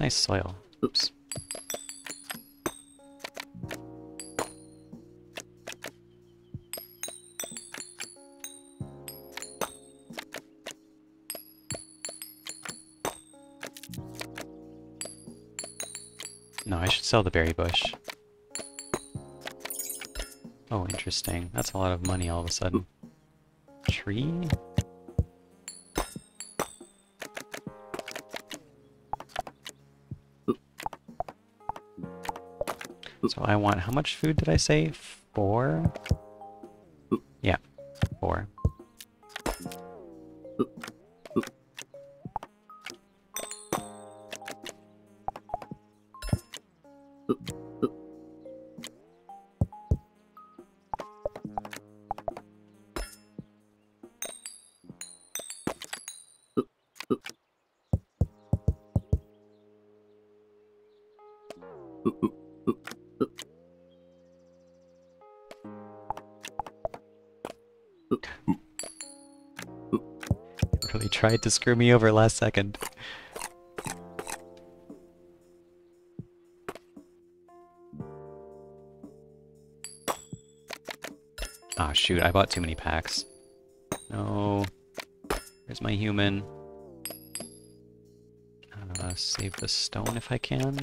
Nice soil. Oops. No, I should sell the berry bush. Oh, interesting. That's a lot of money all of a sudden. Tree? So I want, how much food did I say? Four? Tried to screw me over last second. Ah, shoot, I bought too many packs. No. There's my human. Uh, save the stone if I can.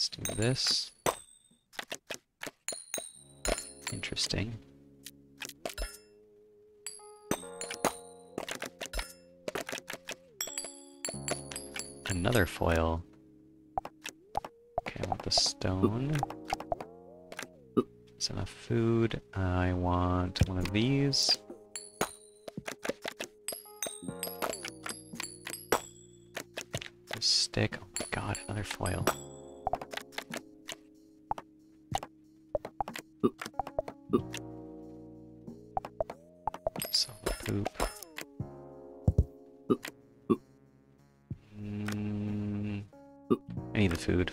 Let's do this. Interesting. Another foil. Okay, I want the stone. That's enough food. I want one of these. Stick. Oh my god, another foil.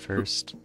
First.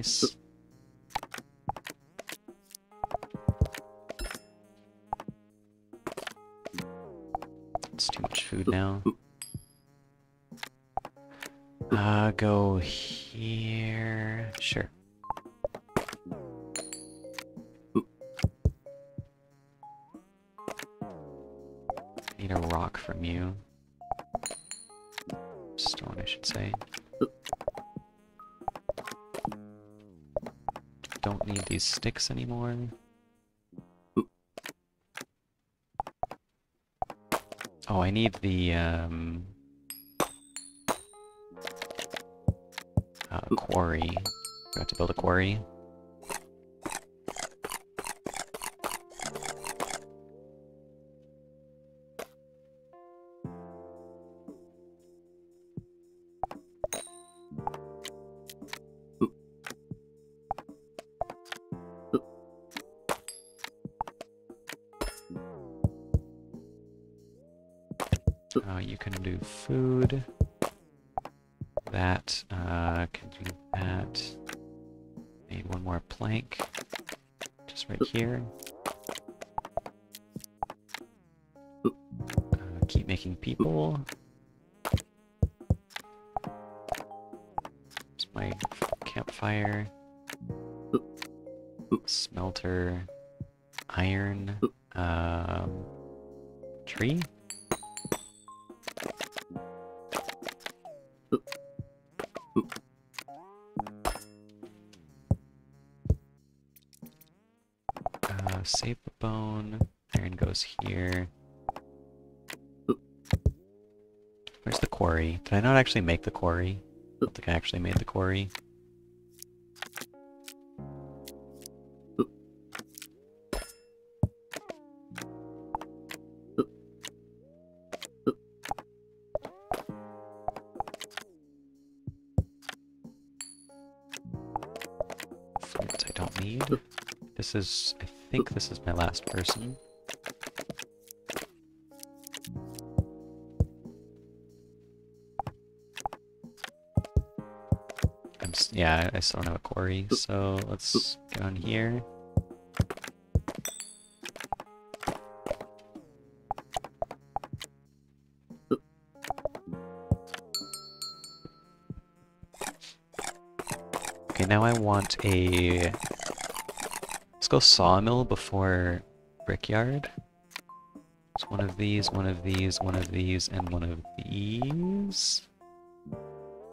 Nice. It's too much food now. Uh, go here. Sure. Need a rock from you. Stone, I should say. Need these sticks anymore. Oh, I need the, um... uh, quarry. Got to build a quarry. Here. Uh, keep making people. It's my campfire. Smelter. Actually make the quarry? I don't think I actually made the quarry. I don't need. This is, I think this is my last person. Yeah, I still don't have a quarry, so let's get on here. Okay, now I want a... Let's go sawmill before brickyard. It's one of these, one of these, one of these, and one of these.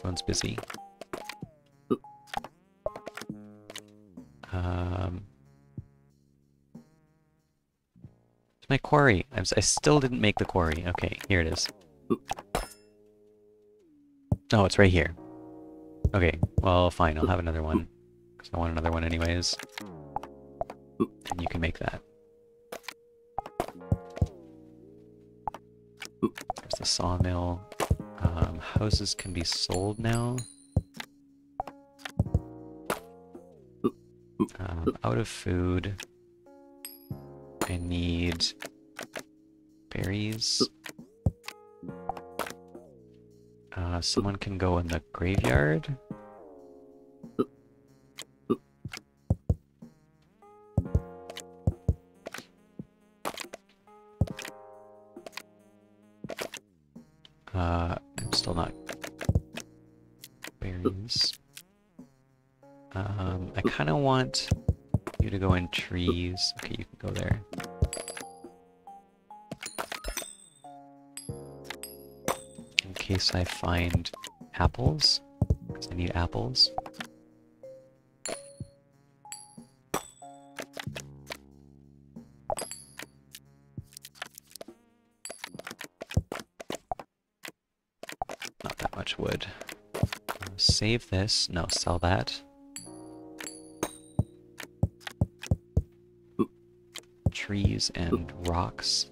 Phone's busy. Um, it's my quarry. I'm, I still didn't make the quarry. Okay, here it is. Oh, it's right here. Okay, well, fine. I'll have another one. Because I want another one anyways. And you can make that. There's the sawmill. Um, houses can be sold now. Um, out of food. I need berries. Uh, someone can go in the graveyard. Uh, I'm still not berries. Um, I kind of want you to go in trees. Okay, you can go there. In case I find apples, because I need apples. Not that much wood. Save this. No, sell that. Trees and rocks.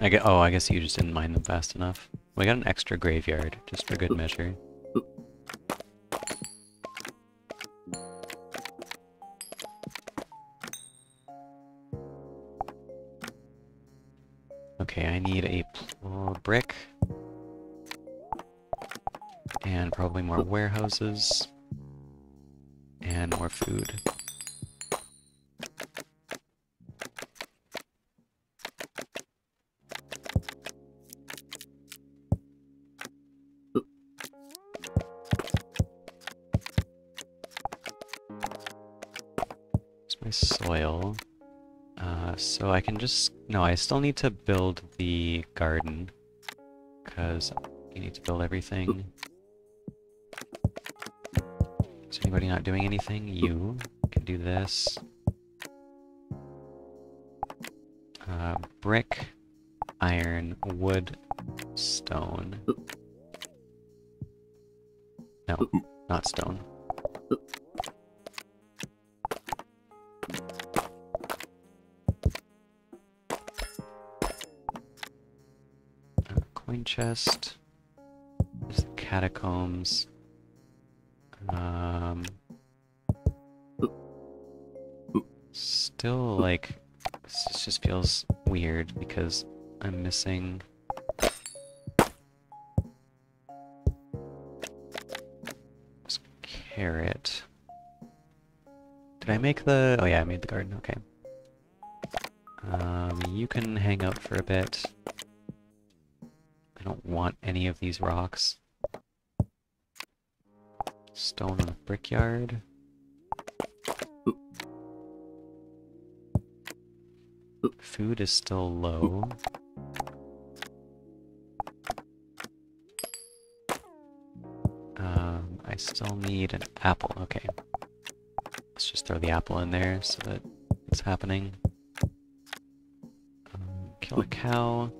I get. Oh, I guess you just didn't mine them fast enough. We got an extra graveyard, just for good measure. Okay, I need a brick. And probably more warehouses. And more food. Just... No, I still need to build the garden. Because you need to build everything. Is anybody not doing anything? You can do this. Uh, brick, iron, wood, stone. No, not stone. Chest. There's the catacombs. Um, still like this just feels weird because I'm missing this carrot. Did I make the? Oh yeah, I made the garden. Okay. Um, you can hang out for a bit. Want any of these rocks. Stone on the brickyard. Food is still low. Um, I still need an apple. Okay. Let's just throw the apple in there so that it's happening. Um, kill a cow.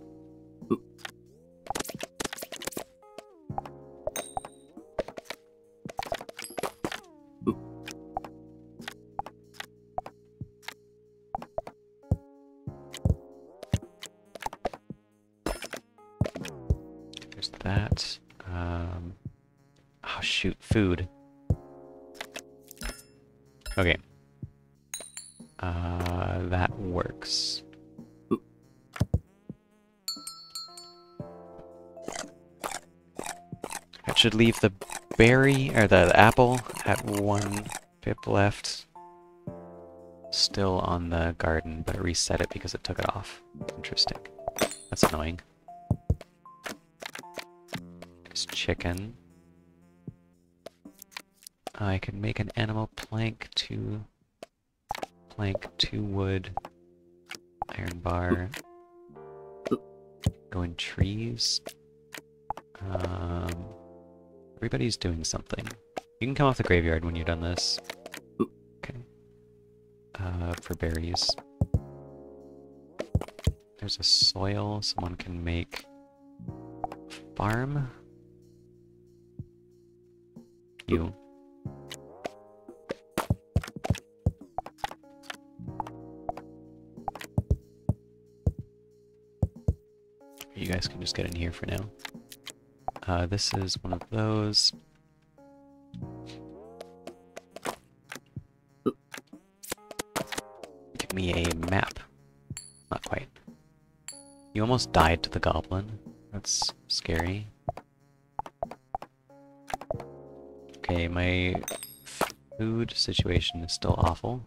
That. Um, oh shoot, food. Okay. Uh, that works. That should leave the berry, or the, the apple, at one pip left. Still on the garden, but reset it because it took it off. Interesting. That's annoying. Chicken. I can make an animal plank to plank, two wood, iron bar, go in trees. Um, everybody's doing something. You can come off the graveyard when you're done this. Okay. Uh, for berries. There's a soil. Someone can make farm. You. You guys can just get in here for now. Uh, this is one of those. Give me a map. Not quite. You almost died to the goblin. That's scary. Okay, my food situation is still awful.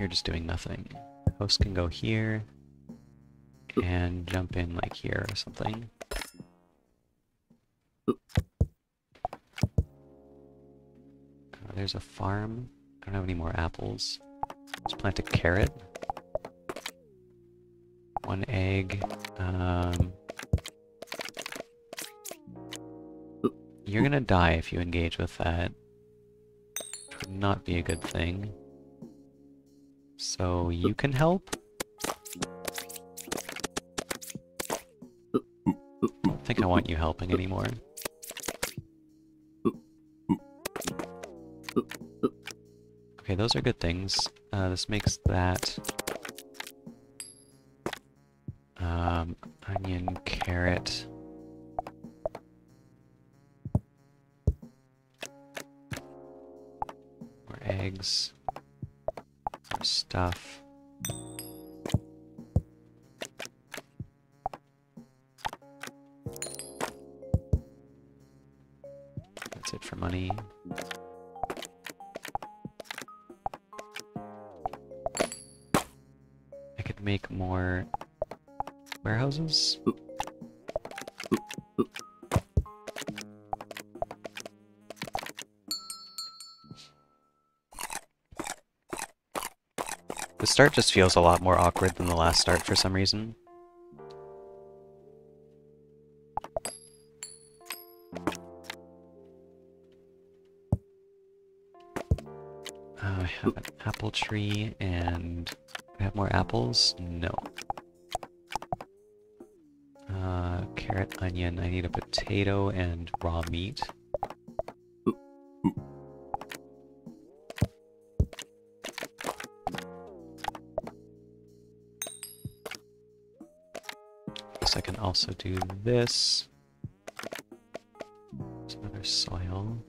You're just doing nothing. Host can go here and jump in like here or something. Uh, there's a farm. I don't have any more apples. Let's plant a carrot. One egg. Um, you're gonna die if you engage with that. Would not be a good thing. So you can help? I think I want you helping anymore. Okay, those are good things. Uh, this makes that... Um, onion, carrot... More eggs. More stuff. That's it for money. Warehouses. The start just feels a lot more awkward than the last start for some reason. Uh, I have an apple tree and I have more apples? No. Carrot, onion, I need a potato and raw meat. Guess I can also do this. Some other soil.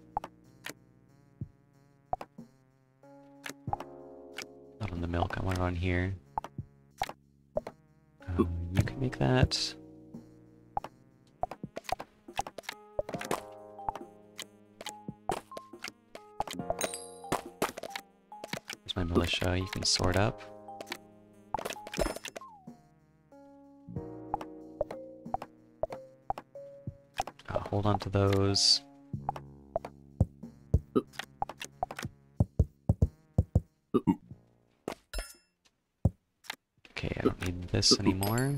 Not on the milk, I want it on here. Uh, you can make that. You can sort up. Uh, hold on to those. Okay, I don't need this anymore.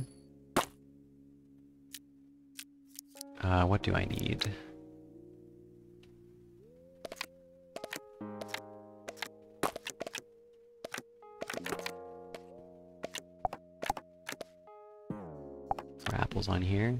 Uh, what do I need? On here.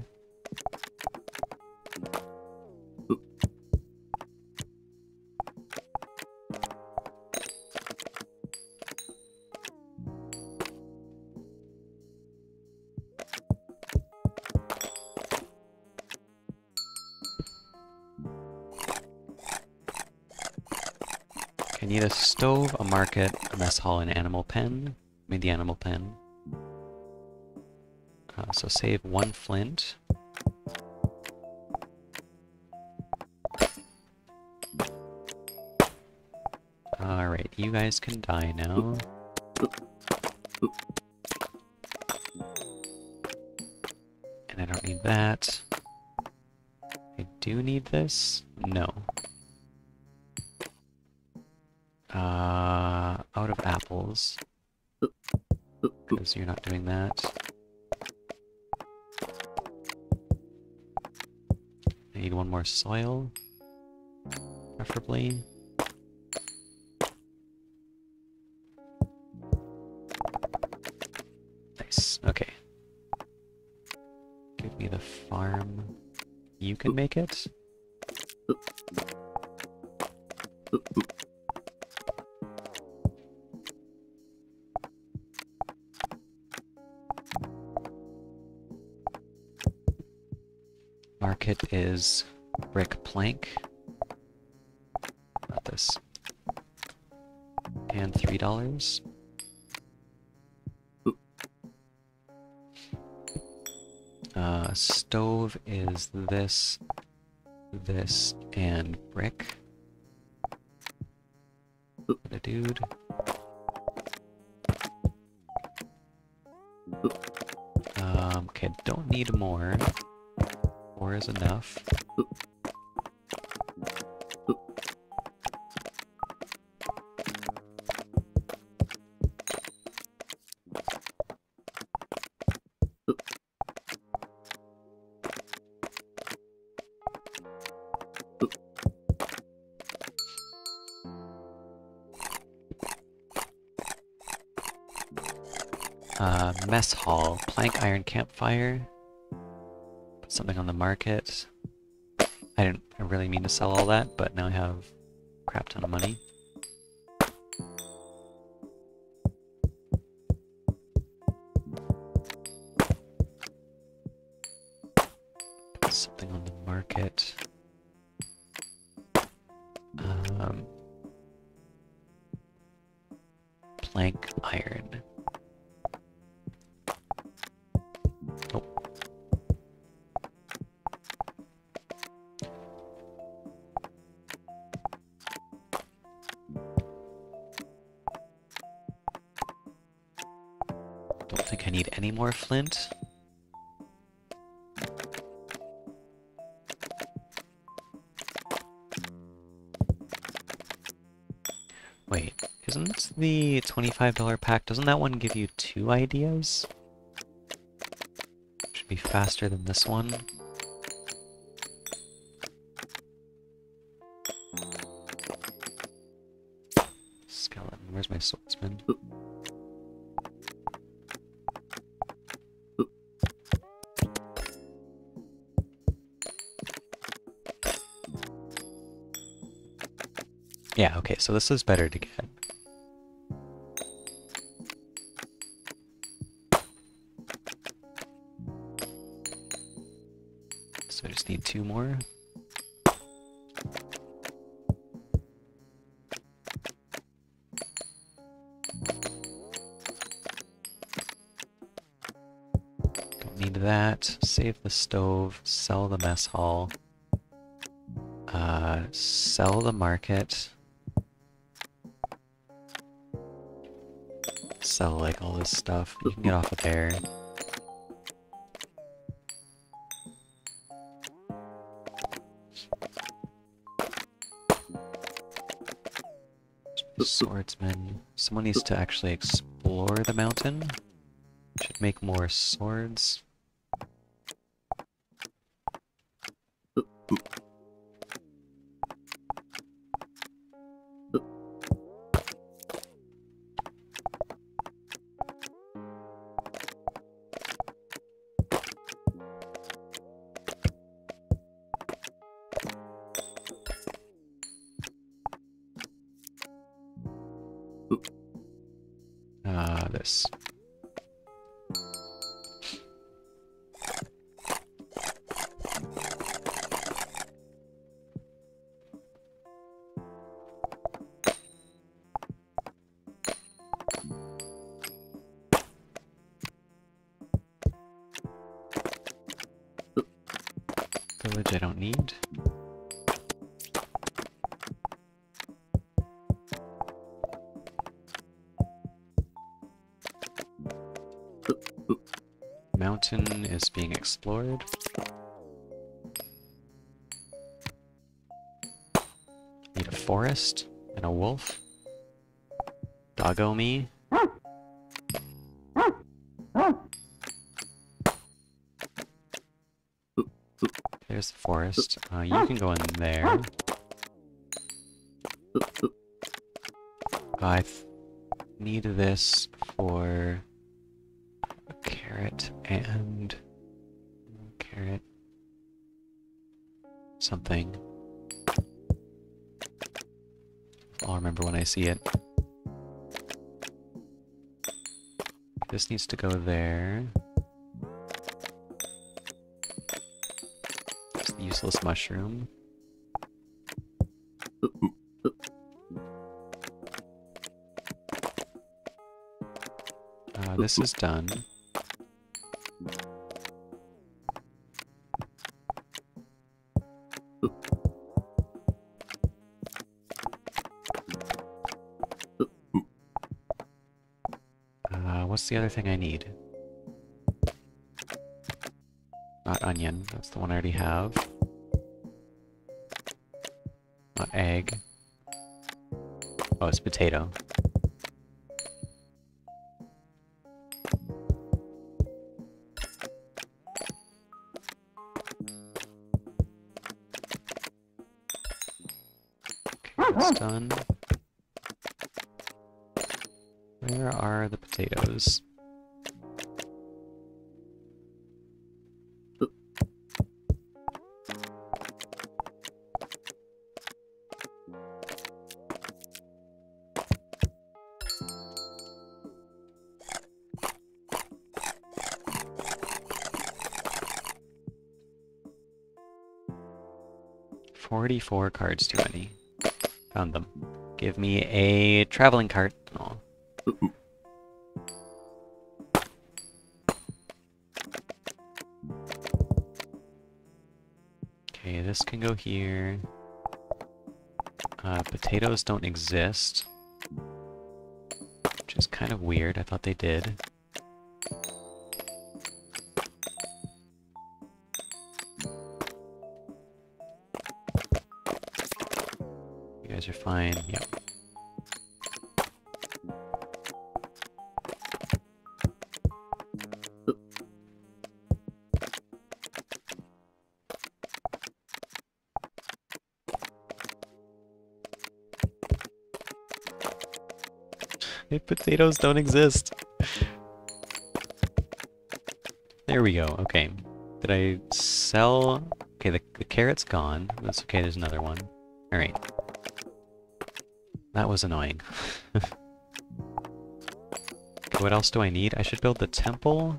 I need a stove, a market, a mess hall, an animal pen. Made the animal pen. So save one flint. Alright, you guys can die now. And I don't need that. I do need this? No. Uh, out of apples. Because you're not doing that. One more soil. Preferably. Nice, okay. Give me the farm. You can make it? Is brick plank. Not this. And three dollars. Uh, stove is this, this, and brick. The dude. Um, okay, don't need more. Four is enough. Uh, mess hall, plank iron campfire. Something on the market. I didn't I really mean to sell all that, but now I have a crap ton of money. More flint. Wait, isn't the $25 pack, doesn't that one give you two ideas? Should be faster than this one. So this is better to get. So I just need two more. Don't need that. Save the stove, sell the mess hall. Uh, sell the market. Sell like all this stuff. You can get off of there. Swordsman. Someone needs to actually explore the mountain. Should make more swords. See it. This needs to go there. It's the useless mushroom. Uh, this is done. What's the other thing I need? Not onion, that's the one I already have. Not egg. Oh, it's potato. Okay, that's done. Potatoes? Forty-four cards too many. Found them. Give me a traveling cart. This can go here. Uh, potatoes don't exist. Which is kind of weird. I thought they did. You guys are fine. Yep. potatoes don't exist. There we go. Okay. Did I sell... Okay, the, the carrot's gone. That's okay, there's another one. Alright. That was annoying. okay, what else do I need? I should build the temple.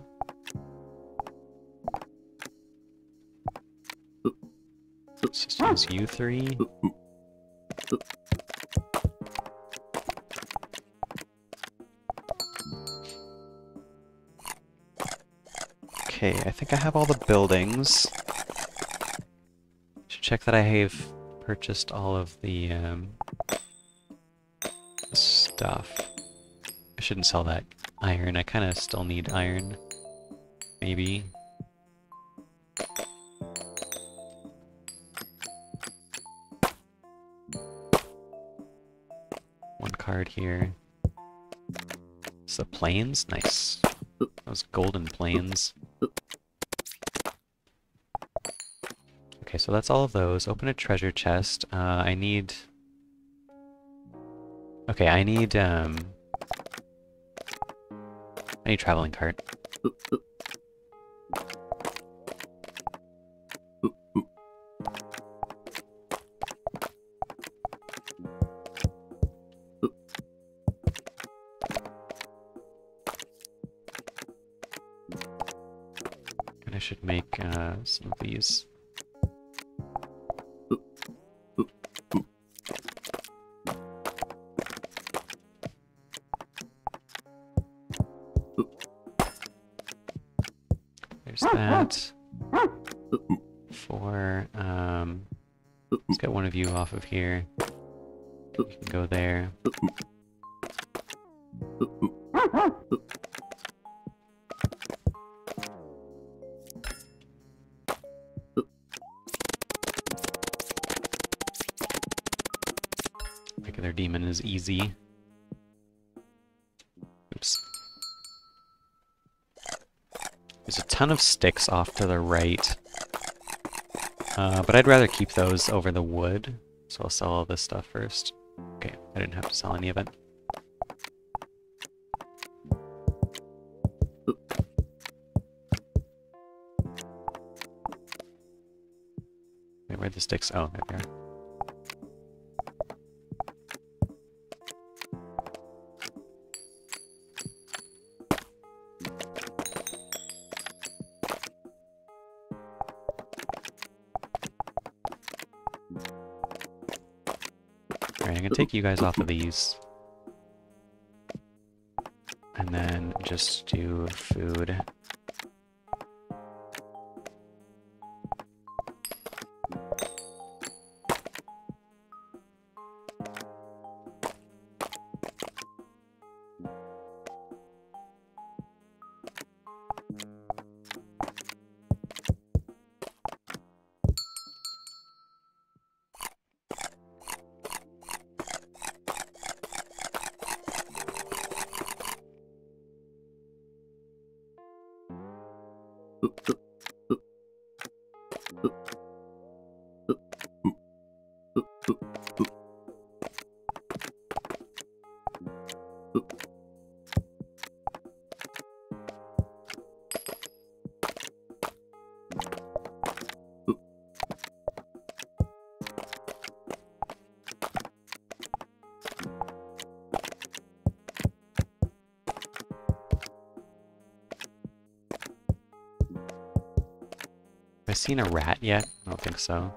Systems U3. Okay, I think I have all the buildings. Should check that I have purchased all of the um, stuff. I shouldn't sell that iron. I kind of still need iron. Maybe. One card here. It's the plains? Nice. Those golden plains. Okay, so that's all of those. Open a treasure chest. Uh, I need... Okay, I need, um... I need traveling cart. And I should make uh, some of these. You off of here. Go there. Regular demon is easy. Oops. There's a ton of sticks off to the right. Uh, but I'd rather keep those over the wood. So I'll sell all this stuff first. Okay, I didn't have to sell any of it. Wait, where the sticks? Oh, there they are. Take you guys off of these. And then just do food. Rat yet? I don't think so.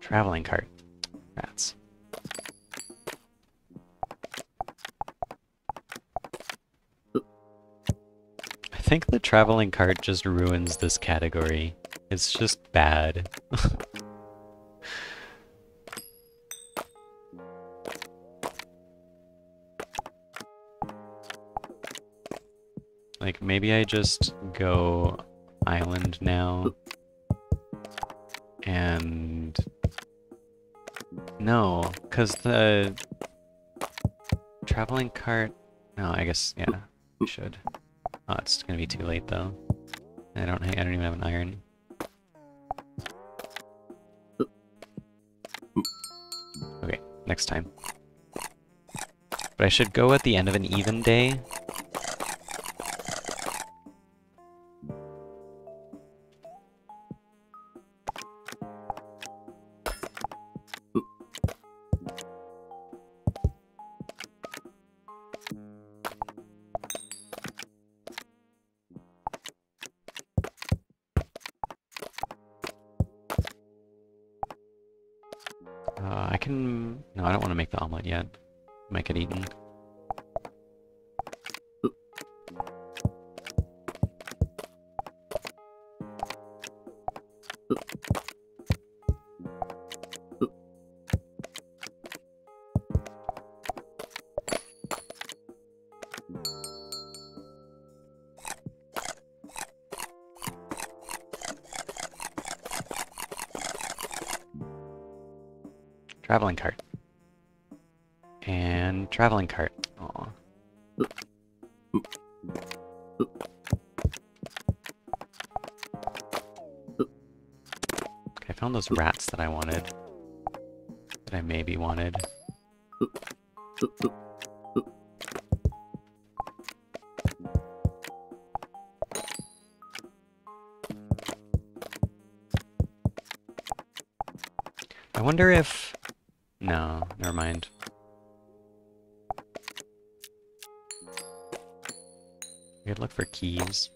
Traveling cart. Rats. I think the traveling cart just ruins this category. It's just bad. Maybe I just go island now. And... No, because the traveling cart... No, I guess, yeah, we should. Oh, it's gonna be too late though. I don't, I don't even have an iron. Okay, next time. But I should go at the end of an even day. Can... No, I don't want to make the omelet yet. Make it eaten. Traveling cart. And traveling cart. Aw. Okay, I found those rats that I wanted. That I maybe wanted. I wonder if... Never mind. We could look for keys.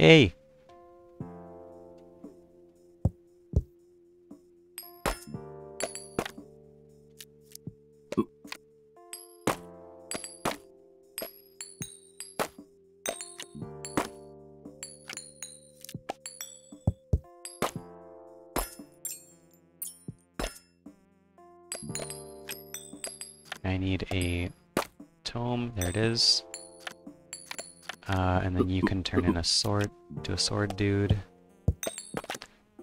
Hey! I need a tome. There it is. Turn in a sword to a sword dude.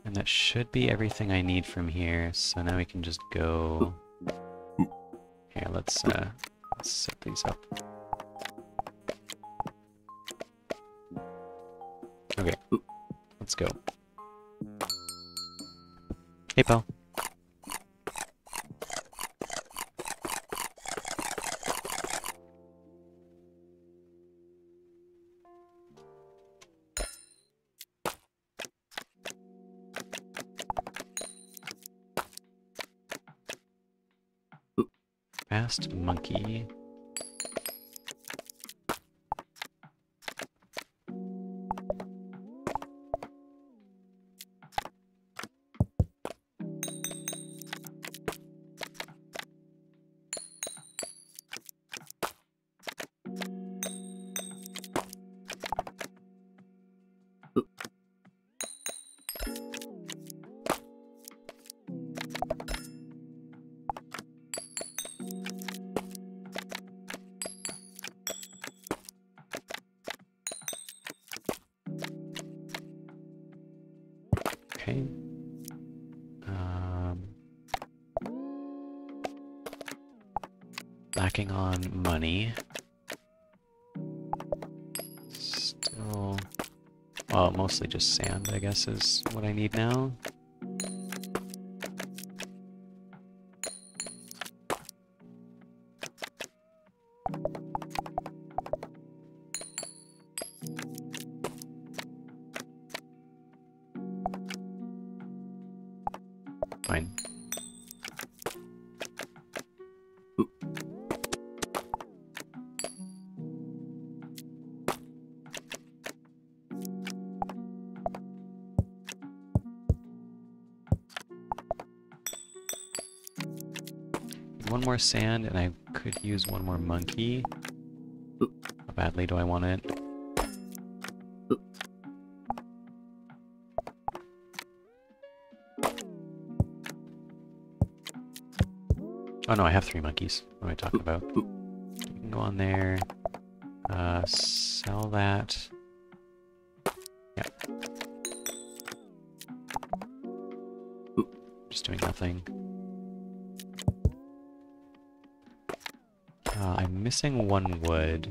And that should be everything I need from here. So now we can just go. Here, let's uh, let's set these up. Okay, monkey. On money. Still, well, mostly just sand, I guess, is what I need now. More sand, and I could use one more monkey. How badly do I want it? Oh no, I have three monkeys. What am I talking about? You can go on there, uh, sell that. Yeah. Just doing nothing. Uh, I'm missing one wood.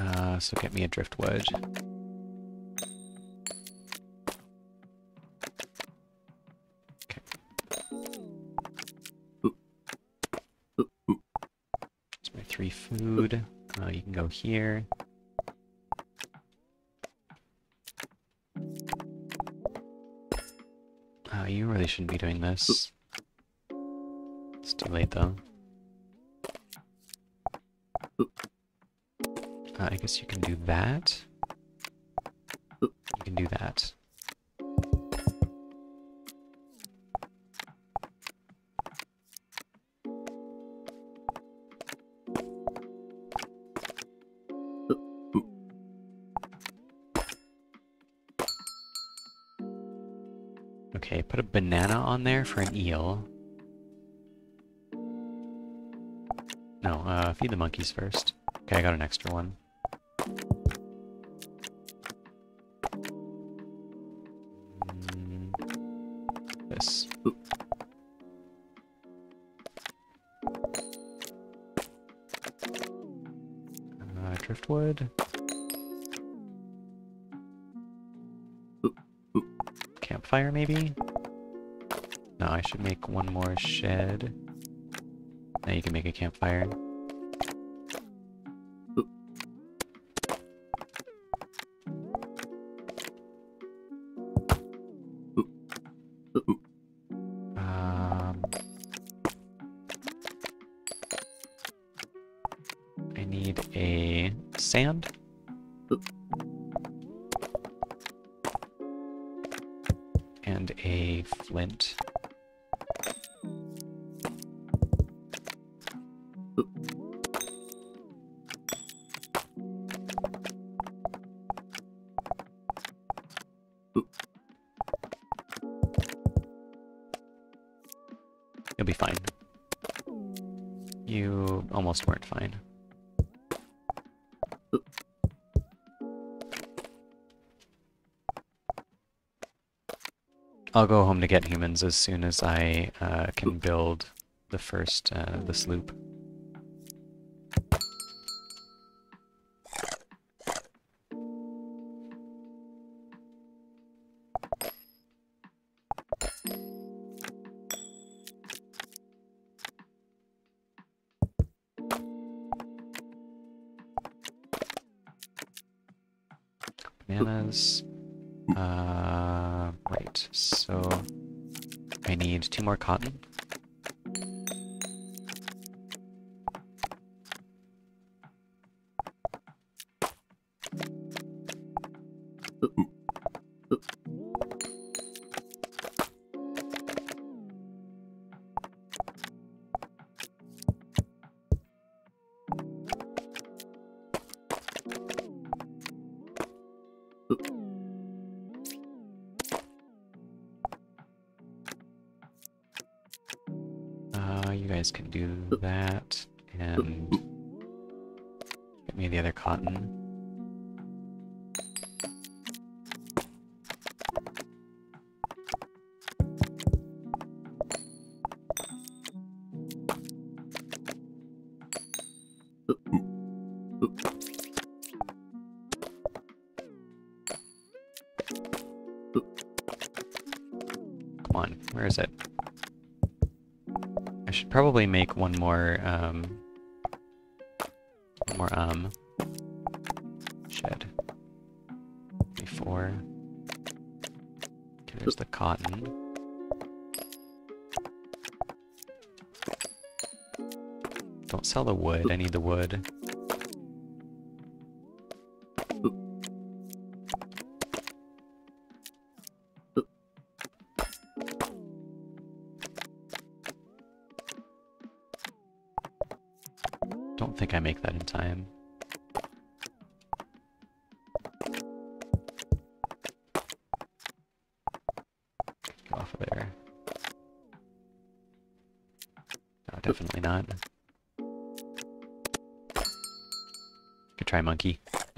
Uh, so get me a driftwood. Okay. That's my three food. Uh, you can go here. Uh, you really shouldn't be doing this. It's too late though. Uh, I guess you can do that. You can do that. Okay, put a banana on there for an eel. Uh, feed the monkeys first. Okay, I got an extra one. Mm. Uh, driftwood. Campfire, maybe? No, I should make one more shed. Now you can make a campfire. Weren't fine. I'll go home to get humans as soon as I uh, can build the first, uh, the sloop. Where is it? I should probably make one more, um... One more, um... Shed. Before. Okay, there's the cotton. Don't sell the wood, I need the wood.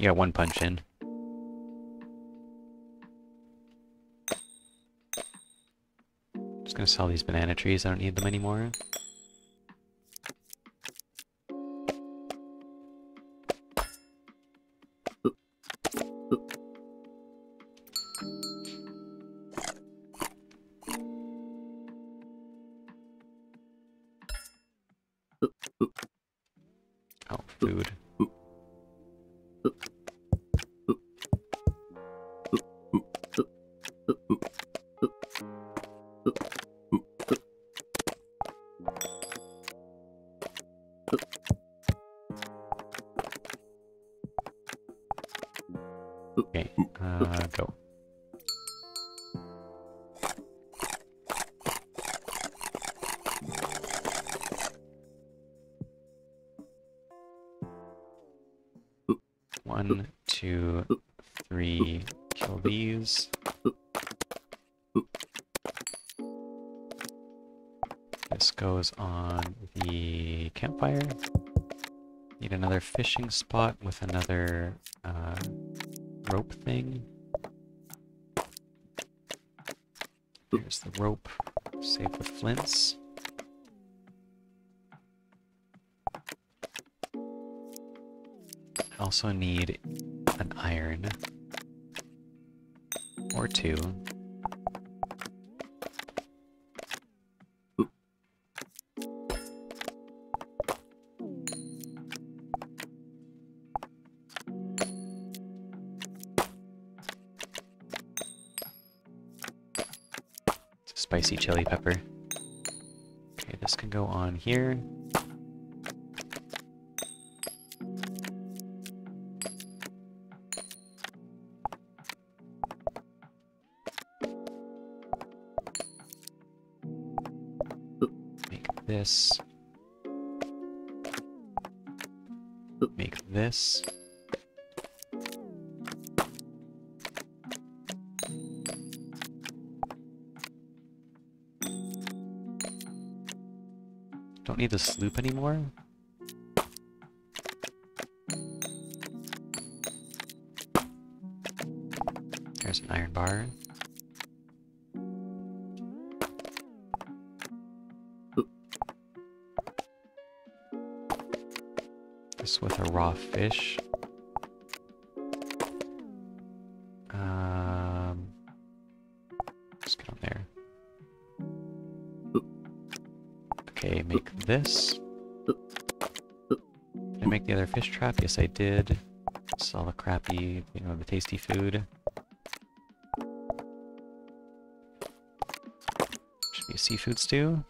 Got one punch in. Just gonna sell these banana trees, I don't need them anymore. The campfire. Need another fishing spot with another uh, rope thing. There's the rope. Save the flints. Also need an iron. Or two. Spicy chili pepper. Okay, this can go on here. Make this. Make this. Don't need the sloop anymore. There's an iron bar. This with a raw fish. This. Did I make the other fish trap? Yes, I did. Sell the crappy, you know, the tasty food. Should be a seafood stew.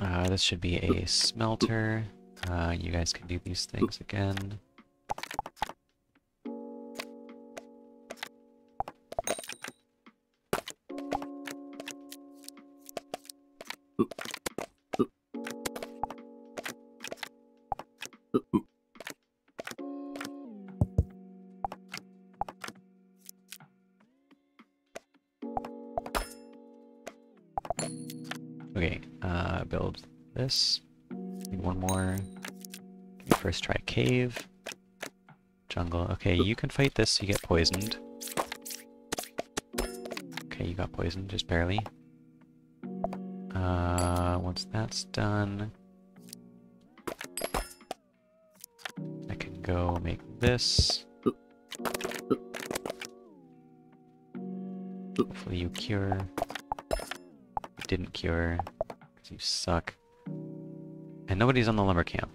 Uh, this should be a smelter. Uh, you guys can do these things again. Okay, uh, build this. Need one more. First try cave. Jungle. Okay, you can fight this, you get poisoned. Okay, you got poisoned, just barely. Uh, once that's done... go make this. Hopefully you cure. You didn't cure, because you suck. And nobody's on the lumber camp.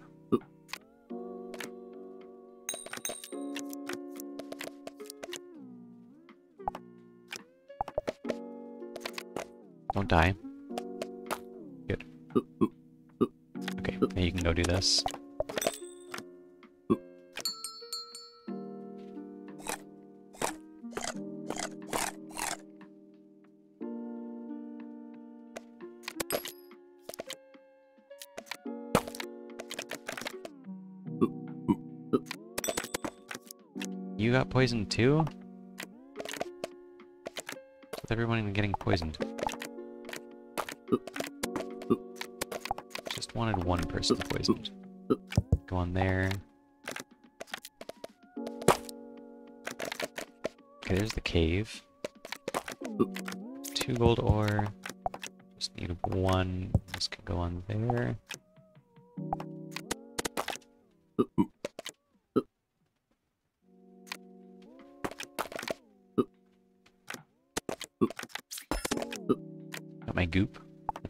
Don't die. Good. Okay, now you can go do this. You got poisoned too? With everyone getting poisoned? Just wanted one person poisoned. Go on there. Okay, there's the cave. Two gold ore. Just need one. This can go on there.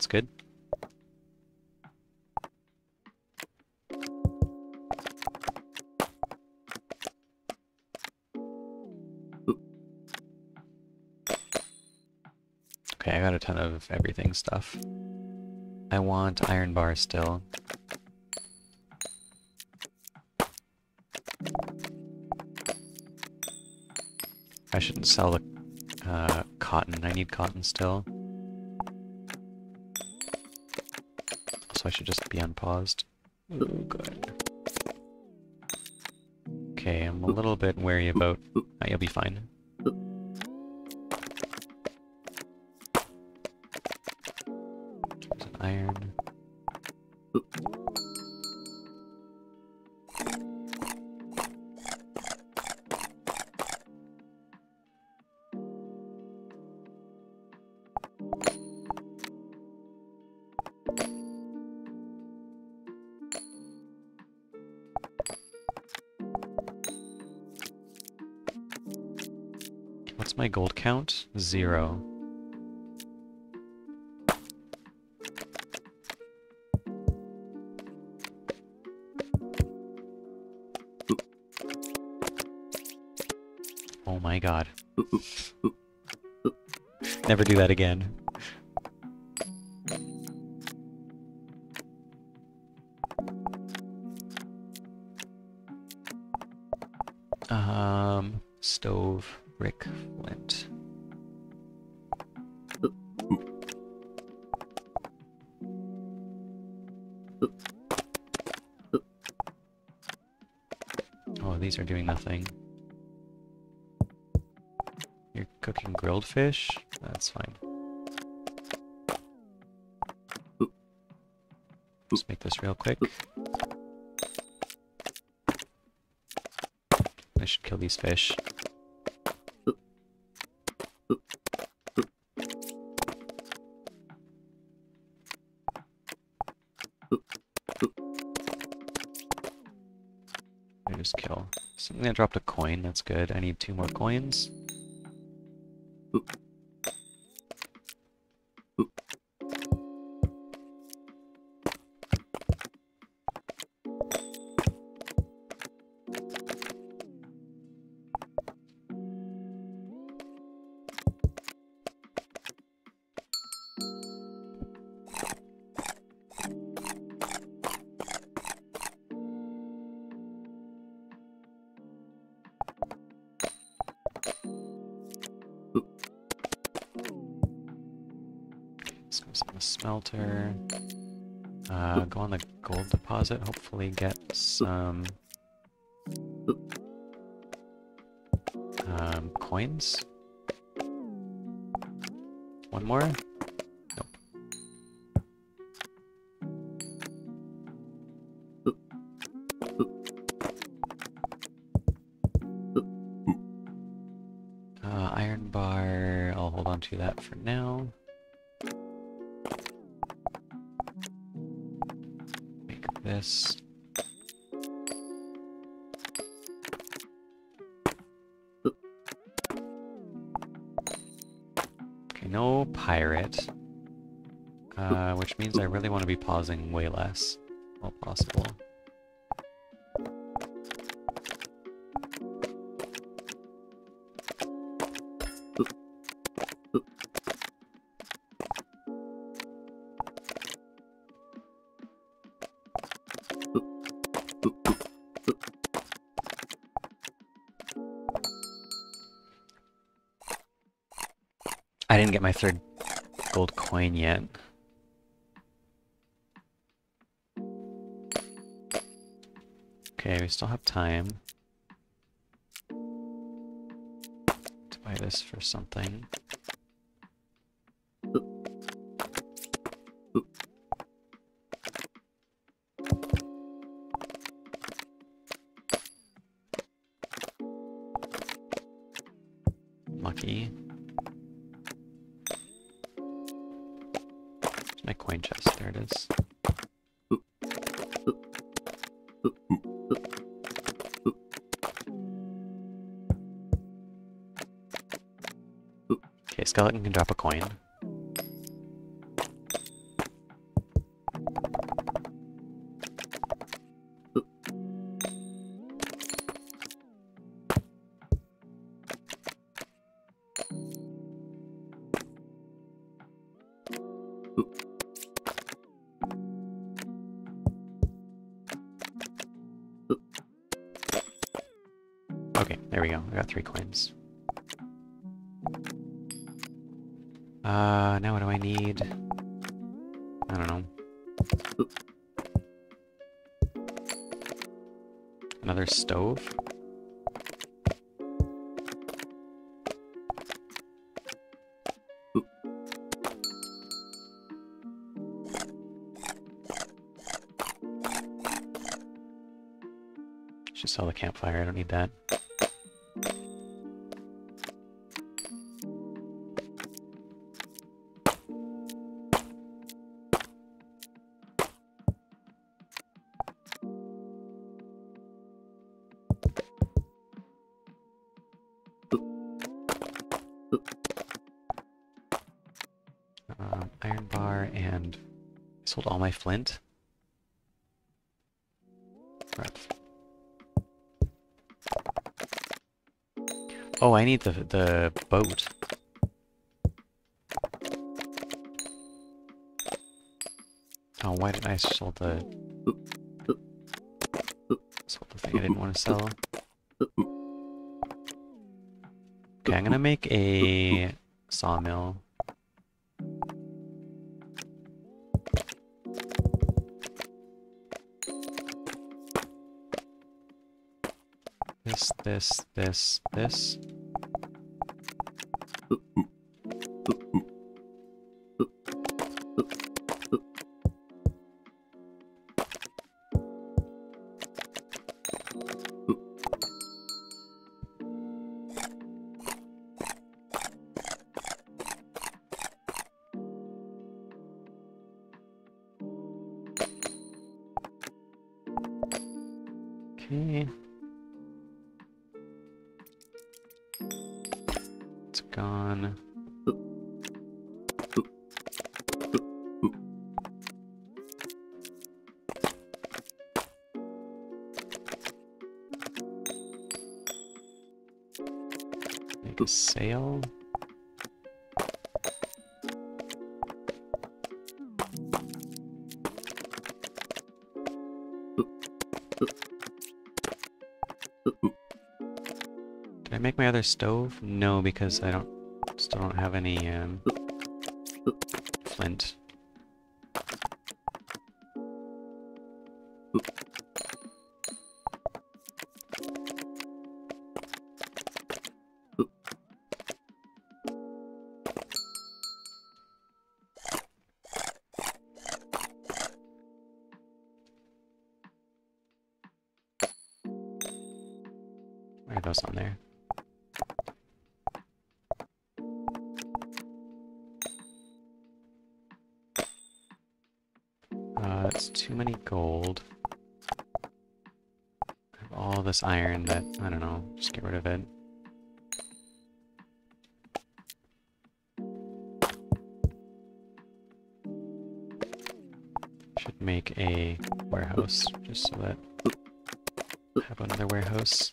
Good. Okay, I got a ton of everything stuff. I want iron bar still. I shouldn't sell the uh, cotton. I need cotton still. So I should just be unpaused. Oh, good. Okay, I'm a little bit wary about... Uh, you'll be fine. There's an iron. Count? Zero. Oh my god. Never do that again. Fish? That's fine. Let's make this real quick. I should kill these fish. I just kill. Something that dropped a coin, that's good. I need two more coins. Smelter. Uh, go on the gold deposit, hopefully get some... Um, coins? One more? Nope. Uh, iron bar, I'll hold on to that for now. Pausing way less, while possible. I didn't get my third gold coin yet. Okay, we still have time to buy this for something. Skeleton can drop a coin. Okay, there we go. I got three coins. Uh, now what do I need? I don't know. Another stove? Should sell the campfire, I don't need that. Sold all my flint. Oh, I need the the boat. Oh, why didn't I sell the sold the thing I didn't want to sell? Okay, I'm gonna make a sawmill. This, this, this, A sail. Did I make my other stove? No, because I don't still don't have any um, flint. this iron that, I don't know, just get rid of it. Should make a warehouse, just so that I have another warehouse.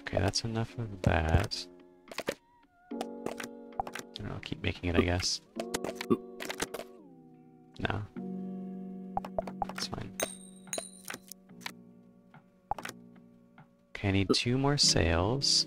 Okay, that's enough of that. I'll keep making it, I guess. Two more sails.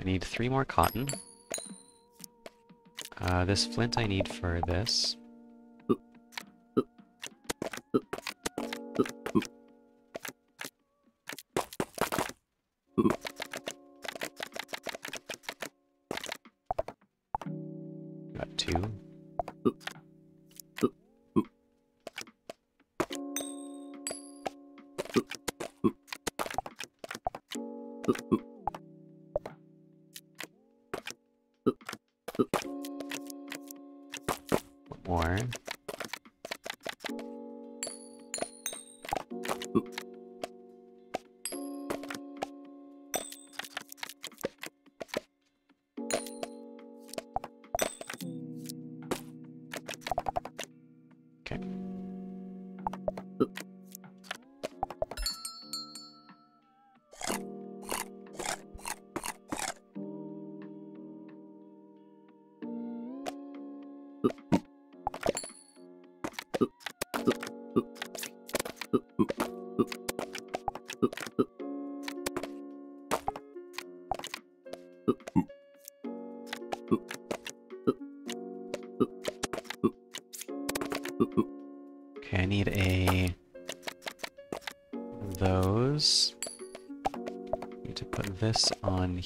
I need three more cotton. Uh, this flint I need for this.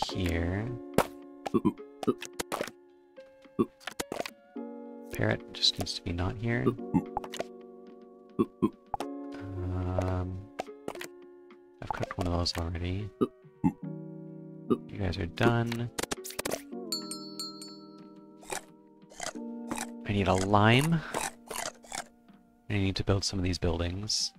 Here. Parrot just needs to be not here. Um, I've cooked one of those already. You guys are done. I need a lime. I need to build some of these buildings.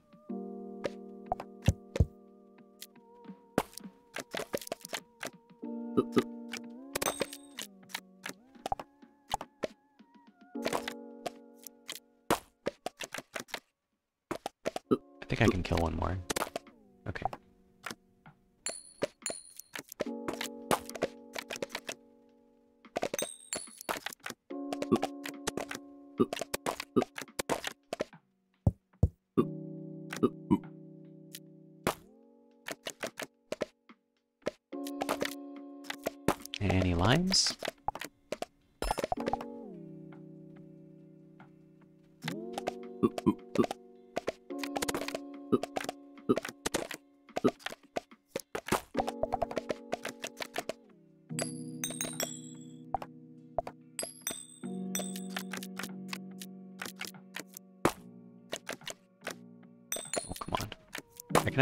Any limes?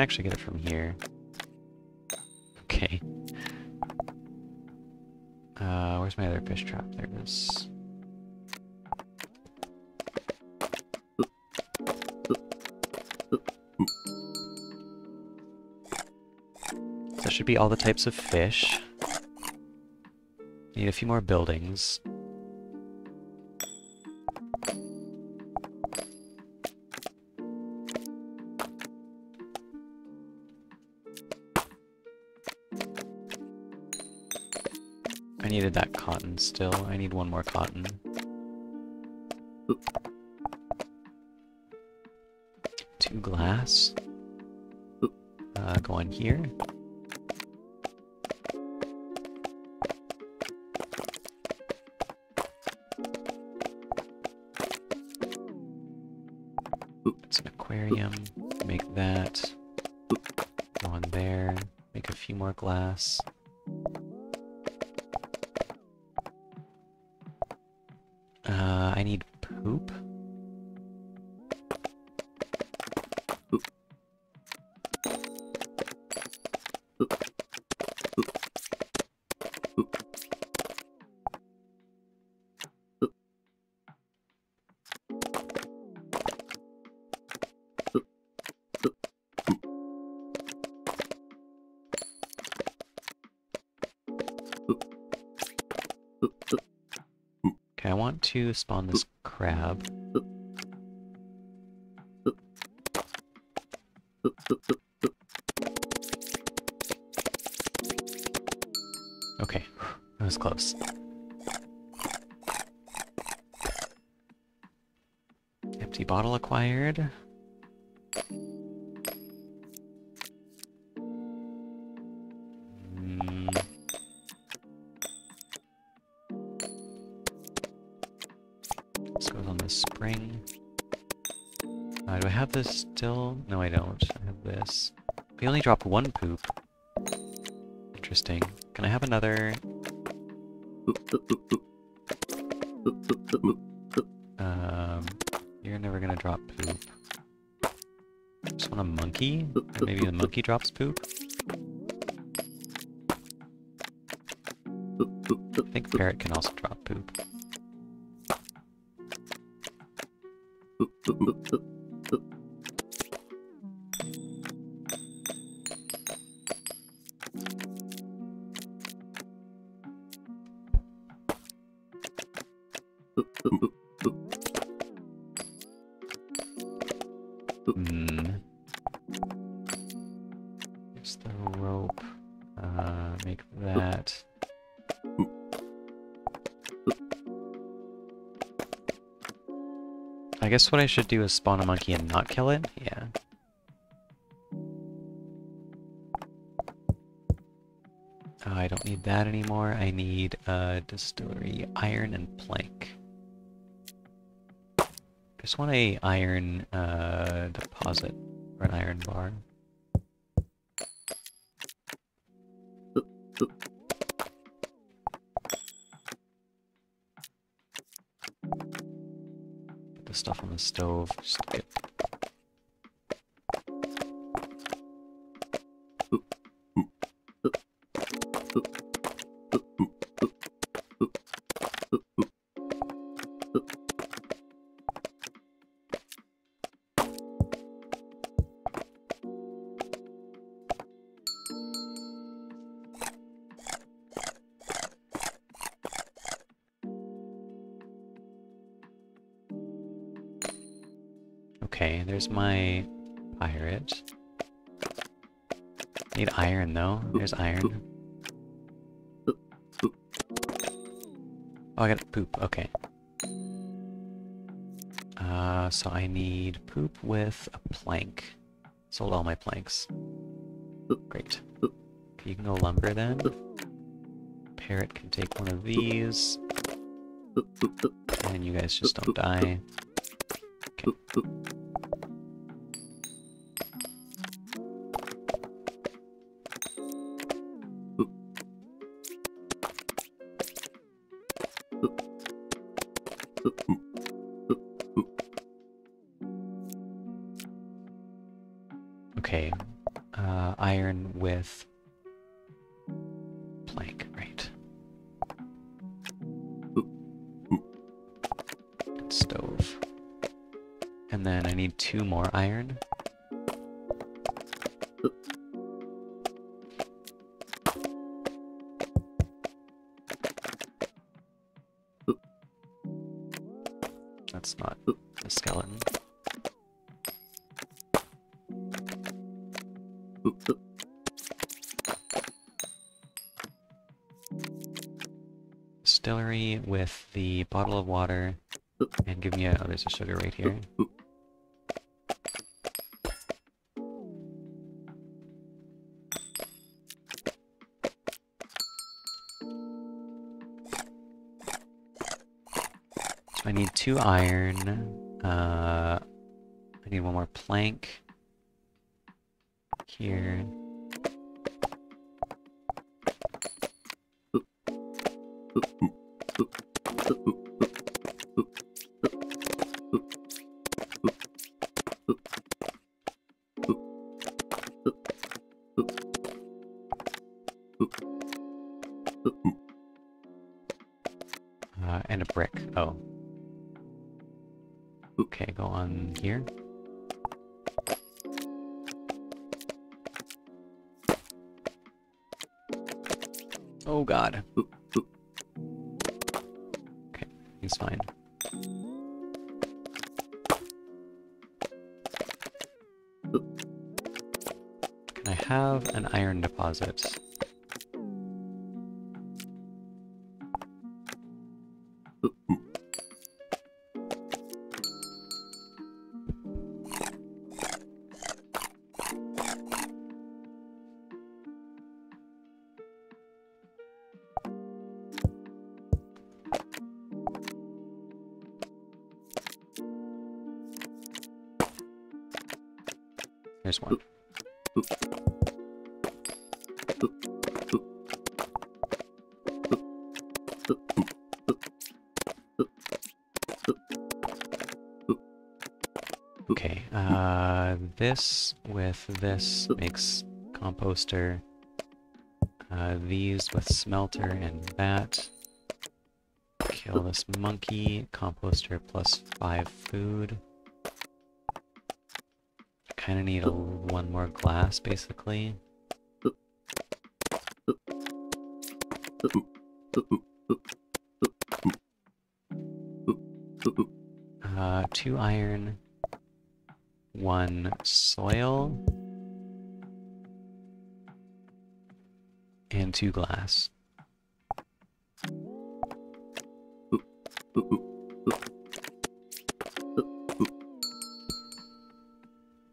Actually get it from here. Okay. Uh, where's my other fish trap? There it is. That should be all the types of fish. Need a few more buildings. Needed that cotton still. I need one more cotton. Two glass. Uh, go on here. To spawn this crab. Okay, that was close. Empty bottle acquired. This still? No, I don't. I have this. We only dropped one poop. Interesting. Can I have another? Um, you're never gonna drop poop. Just want a monkey? Maybe the monkey drops poop? I think parrot can also drop poop. Guess what I should do is spawn a monkey and not kill it? Yeah. Oh, I don't need that anymore. I need uh, distillery, iron, and plank. Just want a iron uh, deposit or an iron bar. The stove. Just get Okay, there's my pirate. Need iron though. There's iron. Oh, I got poop. Okay. Uh, so I need poop with a plank. Sold all my planks. Great. You can go lumber then. Parrot can take one of these. And you guys just don't die. Okay. Okay, bottle of water. And give me a... Oh, there's a sugar right here. So I need two iron. Uh, I need one more plank. Here. Oh god. Okay, he's fine. Can I have an iron deposit? This with this makes composter. Uh, these with smelter and that. Kill this monkey. Composter plus five food. Kind of need a, one more glass, basically. Uh, two iron, one soil, and two glass.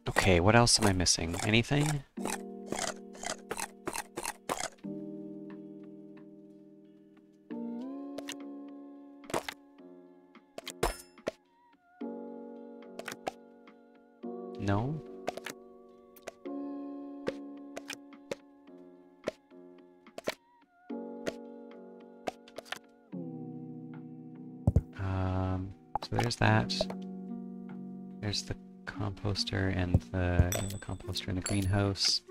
Okay, what else am I missing? Anything? That. There's the composter and the, and the composter in the greenhouse.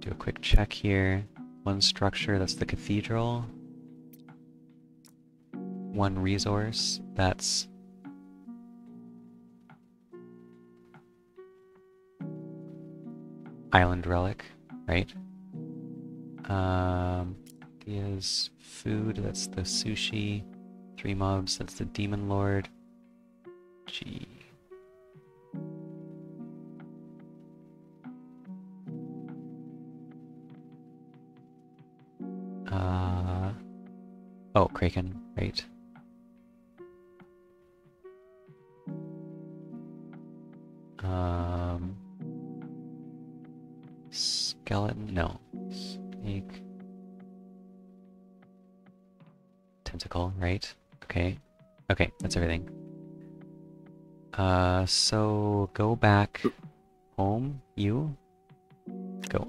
Do a quick check here. One structure, that's the cathedral. One resource, that's island relic, right? Um, is food, that's the sushi. Three mobs, that's the demon lord. G. Uh, oh, Kraken, right. Um, skeleton, no. Snake. Tentacle, right? Okay. Okay, that's everything. Uh, so go back home, you. Go.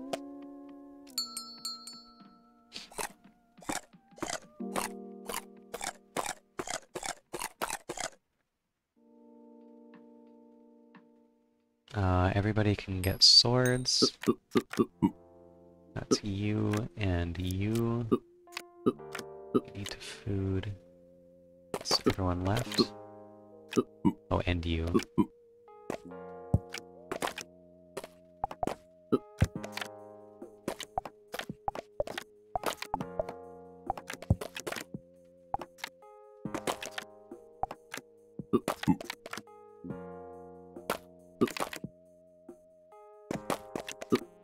Uh, everybody can get swords. That's you and you. Eat food. Everyone left? Oh, and you.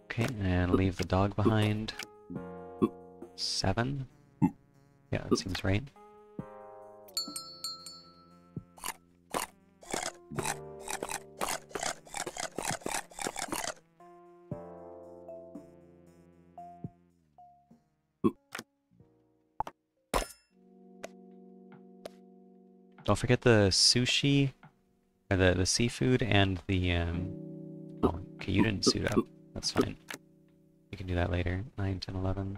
Okay, and leave the dog behind. Seven? Yeah, that seems right. Don't forget the sushi. or the the seafood and the um. Oh, okay, you didn't suit up. That's fine. We can do that later. 9, 10, 11.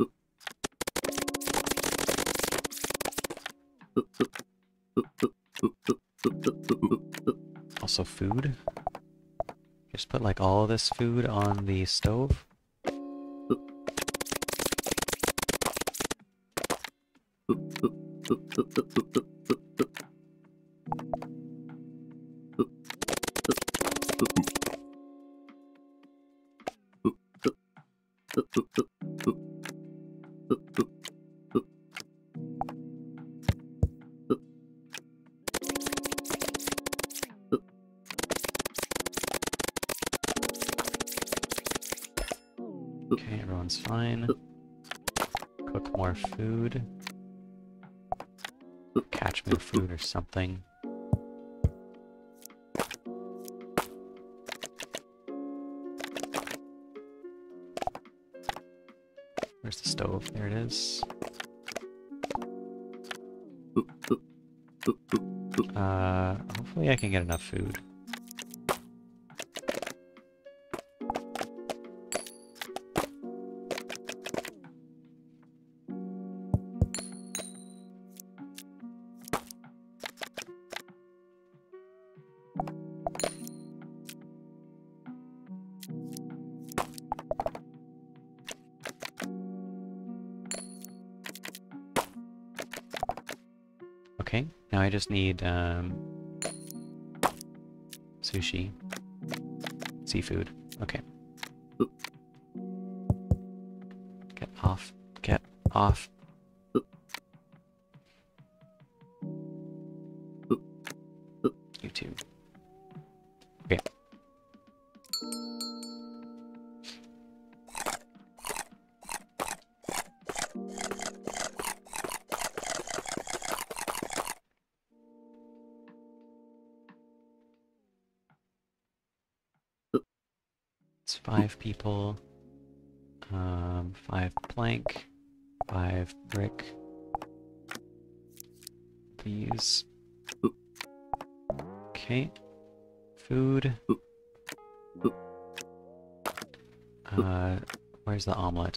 Also food. Just put like all this food on the stove. Something. Where's the stove? There it is. Uh, hopefully I can get enough food. Just need um, sushi, seafood. Okay. Get off. Get off.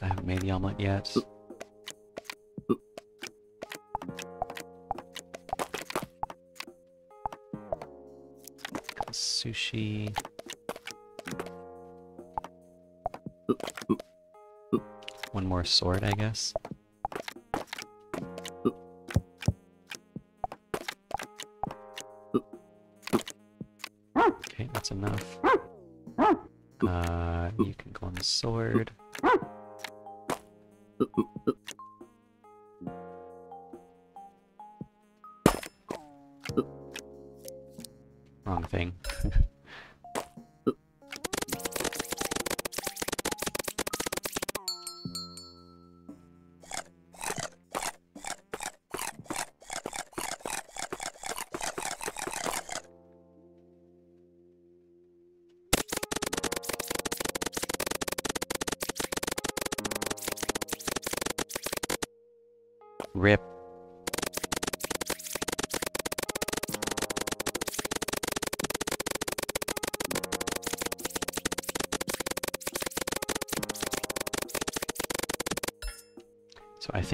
I haven't made the omelet yet. Sushi. One more sword, I guess. Okay, that's enough. Uh, you can go on the sword.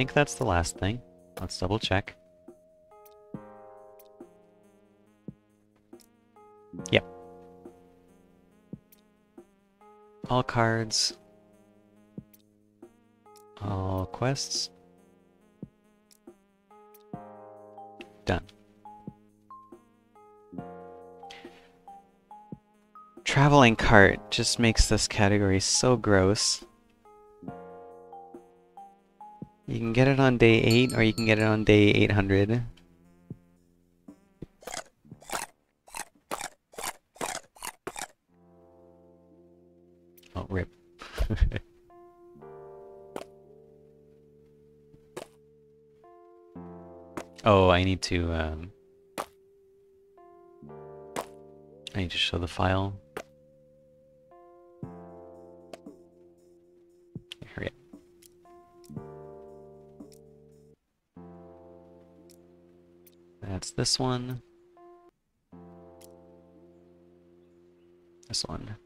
Think that's the last thing. Let's double check. Yep. All cards. All quests. Done. Traveling cart just makes this category so gross. Get it on day 8 or you can get it on day 800. Oh, rip. oh, I need to, um... I need to show the file. This one. This one.